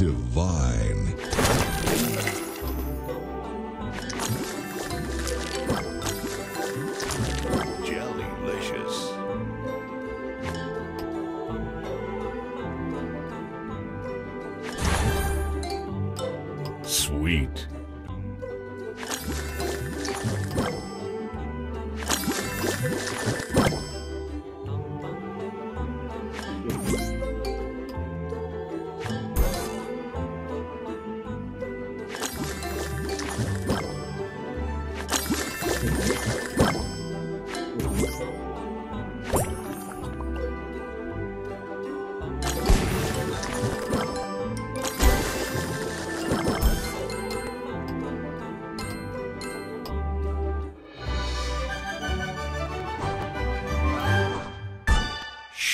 divine. Jellylicious. Sweet.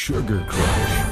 Sugar Crush.